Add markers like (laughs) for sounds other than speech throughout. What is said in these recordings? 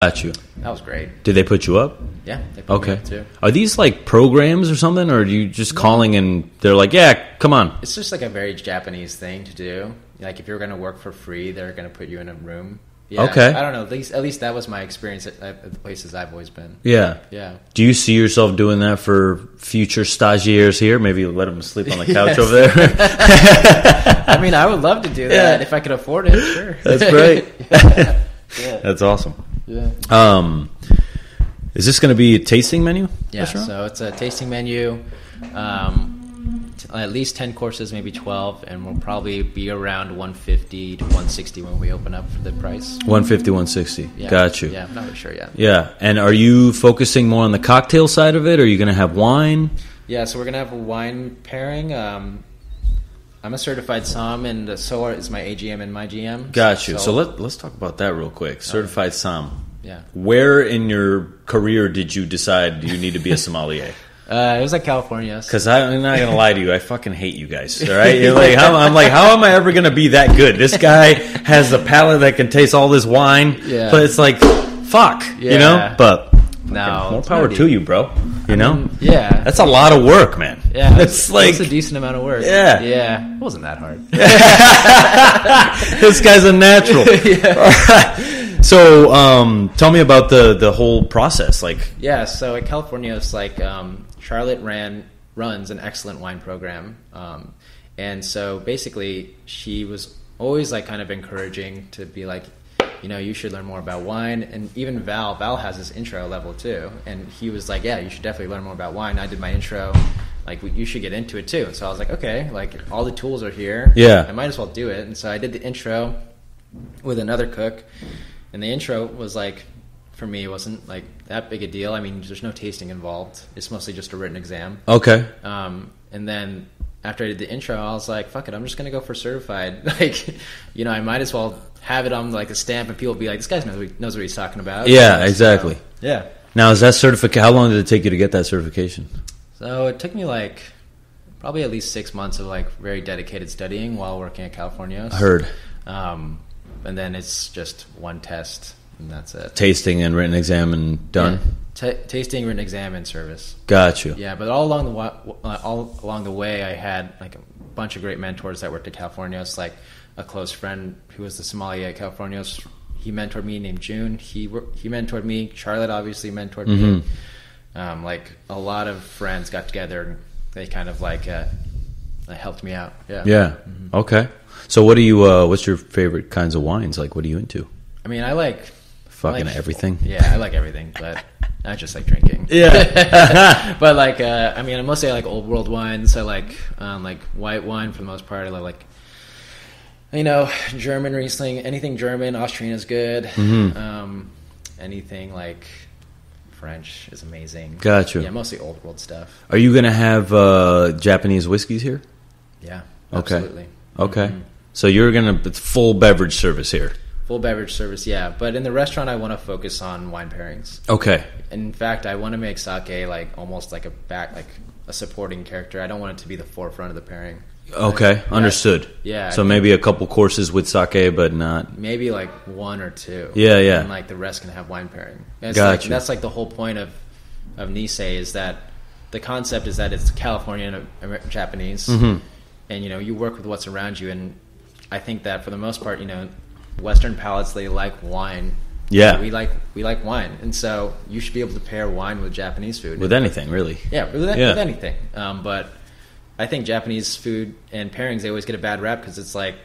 Got you. That was great. Did they put you up? Yeah. They put me Okay. up, too. Are these like programs or something, or are you just calling and they're like, "Yeah, come on"? It's just like a very Japanese thing to do. Like if you're going to work for free, they're going to put you in a room. Yeah, Okay. I don't know. At least, at least that was my experience at, at the places I've always been. Yeah. Yeah. Do you see yourself doing that for future stagiaires here? Maybe let them sleep on the (laughs) couch Yes. over there. (laughs) I mean, I would love to do that Yeah. if I could afford it. Sure. That's great. (laughs) yeah. That's awesome. Yeah. Um, is this going to be a tasting menu? Yeah, restaurant? so it's a tasting menu, um, t- at least 10 courses, maybe 12, and we'll probably be around 150 to 160 when we open up for the price. 150, 160. Yeah. Got you. Yeah, I'm not really sure yet. Yeah. And are you focusing more on the cocktail side of it? Or are you going to have wine? Yeah, so we're going to have a wine pairing. Um, I'm a certified SOM, and uh, so is my AGM and my GM. Got you. So, let, let's talk about that real quick. Certified Som. Yeah. Where in your career did you decide you need to be a (laughs) sommelier? Uh, it was like Californios. Because I'm not gonna (laughs) lie to you, I fucking hate you guys. All right, You're like, how, I'm like, how am I ever gonna be that good? This (laughs) guy has a palate that can taste all this wine, Yeah. but it's like, fuck, yeah. you know. But No, more power to you, bro. You know, Yeah. that's a lot of work, man. yeah, it's like it's a decent amount of work. Yeah. Yeah. It wasn't that hard. (laughs) (laughs) this guy's a natural. (laughs) so, um, tell me about the the whole process. Like, Yeah, so at Californios, it's like um, Charlotte ran runs an excellent wine program, um, and so basically she was always like kind of encouraging to be like, you know, you should learn more about wine, and even Val, Val has this intro level too, and he was like, yeah, you should definitely learn more about wine. I did my intro. Like you should get into it too. And so I was like, okay, like all the tools are here. Yeah. I might as well do it. And so I did the intro with another cook, and the intro was like for me it wasn't like that big a deal. I mean, there's no tasting involved. It's mostly just a written exam. okay, Um, and then after I did the intro, I was like, "Fuck it, I'm just gonna go for certified." (laughs) Like, you know, I might as well have it on like a stamp, and people be like, "This guy knows what, knows what he's talking about." Yeah, So, exactly. yeah. now is that certificate? How long did it take you to get that certification? So it took me like probably at least six months of like very dedicated studying while working at Californios. I heard Um, and then it's just one test, and that's it. tasting and written exam and done. Yeah. Ta tasting, and service. Got you. Yeah, but all along the wa- uh, all along the way, I had like a bunch of great mentors that worked at Californios. It's like a close friend who was the sommelier at Californios. He mentored me named June. He wor- he mentored me. Charlotte obviously mentored me. Mhm. Um, like a lot of friends got together and they kind of like uh, helped me out. Yeah. Yeah. Okay. So what do you? Uh, what's your favorite kinds of wines? Like, what are you into? I mean, I like Fucking like- everything. Yeah, I like everything, but I just like drinking. (laughs) Yeah. (laughs) but like, uh, I mean, I mostly like old world wines. I like um, like white wine for the most part. I like, you know, German Riesling. Anything German, Austrian is good. Mhm. Um, anything like French is amazing. Gotcha. Yeah, mostly old world stuff. Are you gonna have uh, Japanese whiskeys here? Yeah, Okay. absolutely. Okay. Mhm. So you're gonna it's full beverage service here. Full beverage service, yeah. But in the restaurant, I want to focus on wine pairings. Okay. In fact, I want to make sake like almost like a back, like a supporting character. I don't want it to be the forefront of the pairing. Okay. Like, Understood. Yeah. So maybe a couple courses with sake, but not. maybe like one or two. Yeah, yeah. And like the rest can have wine pairing. It's Gotcha. like, that's like the whole point of of Nisei is that the concept is that it's Californian and Japanese, Mhm. and you know you work with what's around you. And I think that for the most part, you know, Western palates they like wine. Yeah. we like we like wine, and so you should be able to pair wine with Japanese food. With anything, really. Yeah, with, Yeah. with anything. Um, but I think Japanese food and pairings they always get a bad rap because it's like,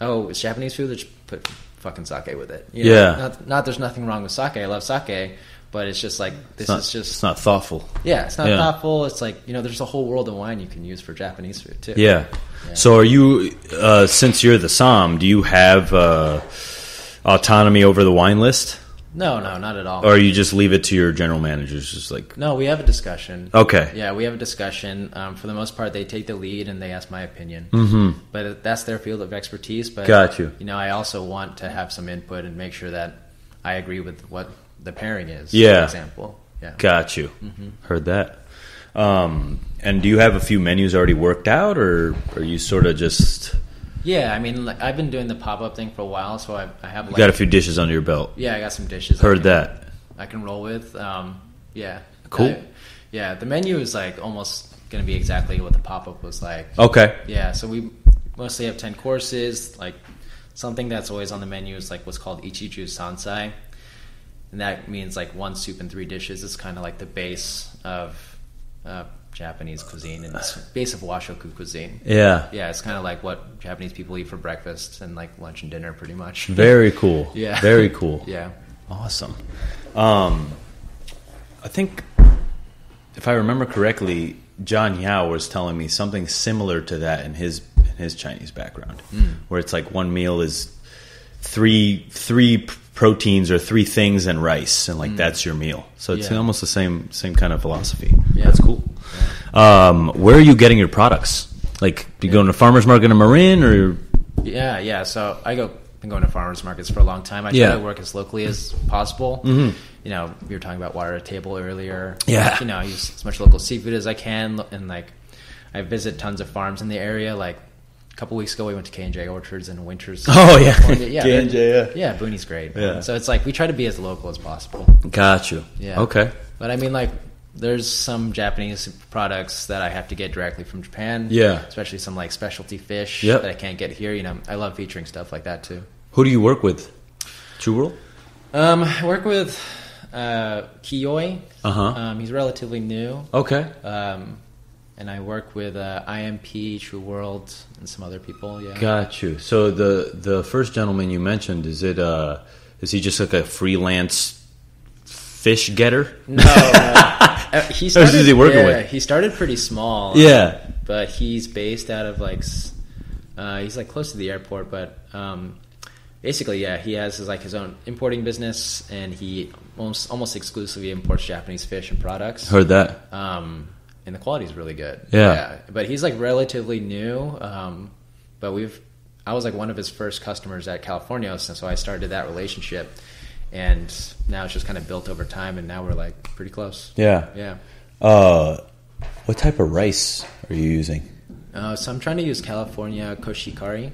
oh, it's Japanese food. Let's put fucking sake with it. You know? Yeah. Not, not there's nothing wrong with sake. I love sake, but it's just like this not, is just it's not thoughtful. yeah. It's not Yeah. thoughtful. It's like you know, there's a whole world of wine you can use for Japanese food too. Yeah. So are you? Uh, since you're the som, do you have uh, autonomy over the wine list, No, no, not at all. or you just leave it to your general managers? Just like no, we have a discussion. okay. Yeah, we have a discussion. Um, for the most part, they take the lead and they ask my opinion. Mm-hmm. But that's their field of expertise. But Got you. You know, I also want to have some input and make sure that I agree with what the pairing is. Yeah. For example. Yeah. Got you. Mm-hmm. Heard that. Um, and do you have a few menus already worked out, or are you sort of just Yeah, I mean, like, I've been doing the pop up thing for a while, so I, I have You got a few dishes under your belt. yeah, I got some dishes. I Heard can- that. I can roll with. Um, yeah, Cool. I- yeah, the menu is like almost going to be exactly what the pop up was like. Okay. Yeah, so we mostly have 10 courses. Like, something that's always on the menu is like what's called Ichiju Sansai. And that means like one soup and three dishes. It's kind of like the base of uh, Japanese cuisine and it's base of washoku cuisine. Yeah. Yeah, it's kind of like what Japanese people eat for breakfast and like lunch and dinner, pretty much. (laughs) Very cool. Yeah. Very cool. (laughs) Yeah. Awesome. Um, I think, if I remember correctly, Jon Yao was telling me something similar to that in his in his Chinese background, where it's like one meal is three three proteins or three things and rice, and like that's your meal. So it's Yeah. almost the same same kind of philosophy. Yeah. That's cool. Um, where are you getting your products? Like, you going to farmers market in Marin or? Yeah, yeah. So I go been going to farmers markets for a long time. I try Yeah. to work as locally as possible. You know, we were talking about water at table earlier. Yeah. You know, I use as much local seafood as I can, and like I visit tons of farms in the area. Like a couple weeks ago, we went to K and J Orchards in Winters. (laughs) Oh, yeah. California. yeah, K&J, yeah. yeah. Booney's great. Yeah. So it's like we try to be as local as possible. Got you. Yeah. Okay. But I mean, like, there's some Japanese products that I have to get directly from Japan. Yeah. Especially some like specialty fish Yep. that I can't get here. You know, I love featuring stuff like that too. Who do you work with? True World? Um, I work with uh, Kiyoi. Uh-huh. Um, he's relatively new. Okay. Um, and I work with uh, IMP, True World, and some other people. Yeah. Got you. So the the first gentleman you mentioned is it uh is he just like a freelance fish getter? No, (laughs) uh, he Who's started. he working yeah, with? He started pretty small. Yeah. but he's based out of like uh, he's like close to the airport but um, basically yeah he has his, like his own importing business and he almost almost exclusively imports japanese fish and products Heard that. um, and the quality is really good Yeah. but he's like relatively new um, but we've i was like one of his first customers at Californios and so i started that relationship and now it's just kind of built over time and now we're like pretty close Yeah. yeah Uh what type of rice are you using? uh, so i'm trying to use california koshihikari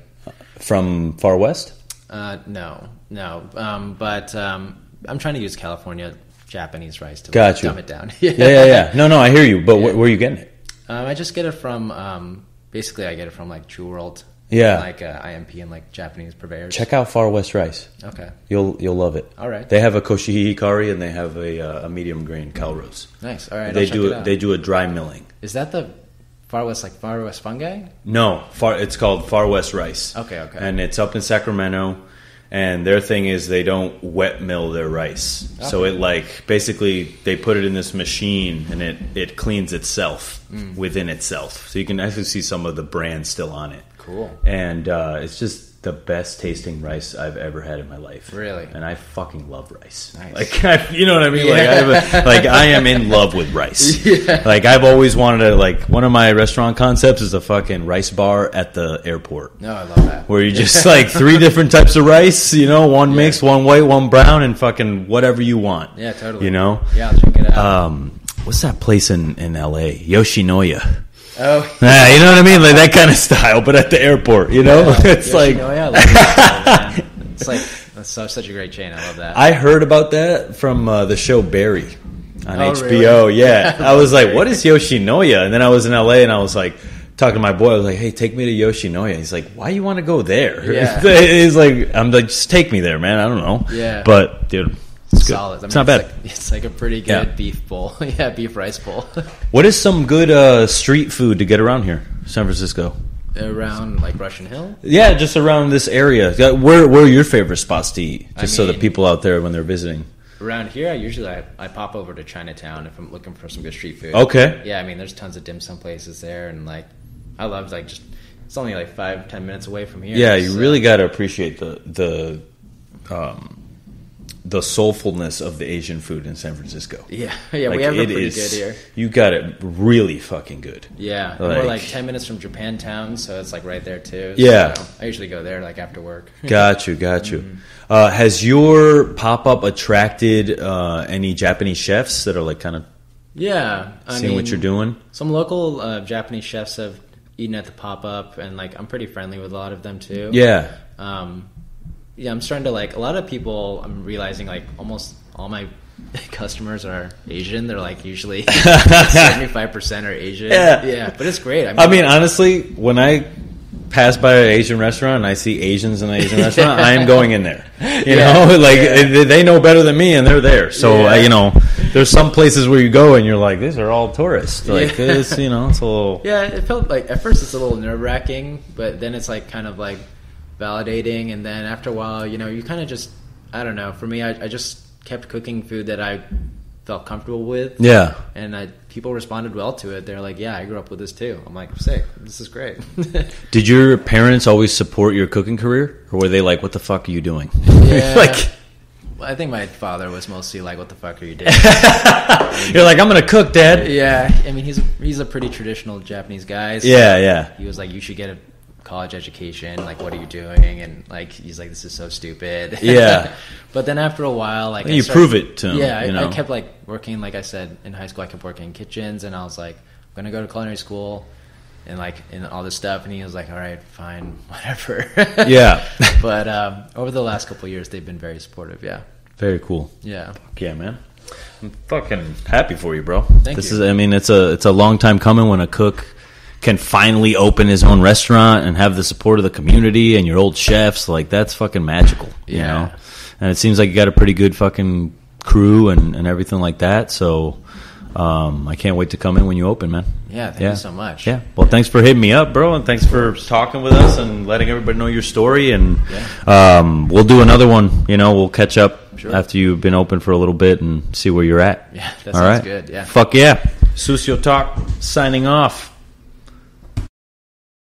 From Far West? Uh, no, no. Um, but um, I'm trying to use California Japanese rice to Got you. dumb it down. (laughs) Yeah, yeah, yeah. No, no, I hear you. But wh- where are you getting it? Um, I just get it from um, basically I get it from like True World. Yeah. Like uh, IMP and like Japanese purveyors. Check out Far West Rice. Okay. You'll you'll love it. All right. They have a koshihikari and they have a, uh, a medium grain calrose. Nice. All right. they I'll do out. They do a dry milling. Is that the Far West like Far West fungi? No, far. It's called Far West Rice. Okay, okay. And it's up in Sacramento, and their thing is they don't wet mill their rice. So it like basically they put it in this machine, and it it cleans itself Mm. within itself. So you can actually see some of the brand still on it. Cool. And uh, it's just the best tasting rice I've ever had in my life. Really? And I fucking love rice. Nice. Like (laughs) I, you know what I mean? Like I have a, like I am in love with rice. (laughs) Like I've always wanted to like one of my restaurant concepts is a fucking rice bar at the airport. No, I love that. Where you just like three different types of rice, you know, one mixed, one white, one brown, and fucking whatever you want. Yeah, totally. You know? Yeah, I'll check it out. Um, what's that place in, in LA? Yoshinoya. Oh. Yeah, you know what I mean? Like that kind of style, but at the airport, you know? it's like Yoshinoya, I love that. (laughs) It's like that's such a great chain. I love that. I heard about that from uh, the show Barry on Oh, HBO. really? Yeah, (laughs) I was like, "What is Yoshinoya?" And then I was in LA, and I was like talking to my boy. I was like, "Hey, take me to Yoshinoya." He's like, "Why you want to go there?" Yeah. (laughs) He's like, "I'm like, just take me there, man. I don't know." Yeah. but dude, it's good. Solid. I it's mean, not bad. Like, it's like a pretty good Yeah. beef bowl. (laughs) yeah, beef rice bowl. (laughs) what is some good uh, street food to get around here, San Francisco? Around like Russian Hill. Yeah, just around this area. Where where are your favorite spots to eat? Just I so the people out there when they're visiting. Around here, I usually I, I pop over to Chinatown if I'm looking for some good street food. Okay. Yeah, I mean, there's tons of dim sum places there, and like, I love like just it's only like five ten minutes away from here. Yeah, you so- really got to appreciate the the um, the soulfulness of the Asian food in San Francisco. Yeah, yeah, Like, we have it it pretty is- good here. You got it really fucking good. Yeah, Like- we're like ten minutes from Japantown, so it's like right there too. Yeah. So I usually go there like after work. (laughs) Got you, got you. Mm-hmm. Uh, has your pop up attracted uh, any Japanese chefs that are like kind of yeah, I seeing what you're doing? Some local uh, Japanese chefs have eaten at the pop up, and like I'm pretty friendly with a lot of them too. Yeah. Um, yeah, I'm starting to like a lot of people. I'm realizing like almost all my (laughs) customers are Asian. They're like usually (laughs) 75 percent are Asian. Yeah. yeah, but it's great. I mean, honestly, when I pass by an Asian restaurant and I see Asians in an Asian (laughs) restaurant, I am going in there. You Yeah. know, like Yeah. they- know better than me, and they're there. So Yeah. you know, there's some places where you go and you're like, these are all tourists. Like this, you know, it's a little. Yeah, it felt like at first it's a little nerve wracking, but then it's like kind of like validating, and then after a while, you know, you kind of just I don't know. For me, I, I just kept cooking food that I felt comfortable with. Yeah. And I, people responded well to it. They're like, "Yeah, I grew up with this too." I'm like, "Sick! This is great." (laughs) Did your parents always support your cooking career, or were they like, "What the fuck are you doing?" Yeah. (laughs) like I think my father was mostly like, "What the fuck are you doing?" (laughs) you're like, "I'm gonna cook, Dad." yeah, I mean, he's a, he's a pretty traditional Japanese guy. so Yeah, yeah. He was like, "You should get a college education. Like, what are you doing?" And like, he's like, "This is so stupid." (laughs) Yeah. but then after a while, like, you started- prove it to him, Yeah, you I, know? I kept like working. Like I said in high school, I kept working in kitchens, and I was like, "I'm gonna go to culinary school." And like and all this stuff, and he was like, "All right, fine, (laughs) whatever." Yeah. (laughs) but um, over the last couple of years, they've been very supportive. Yeah, Very cool. yeah. Yeah, man. I'm fucking happy for you, bro. Thank you. this you. is I mean, it's a it's a long time coming when a cook can finally open his own restaurant and have the support of the community and your old chefs. Like that's fucking magical. You Yeah. know? And it seems like you got a pretty good fucking crew and, and everything like that. So um, I can't wait to come in when you open, man. Yeah, thank you so much. Yeah. Well, thanks for hitting me up, bro, and thanks for talking with us and letting everybody know your story. And um, we'll do another one. You know, we'll catch up Sure. after you've been open for a little bit and see where you're at. Yeah, that All sounds right? good, yeah. Fuck yeah. Sucio Talk signing off.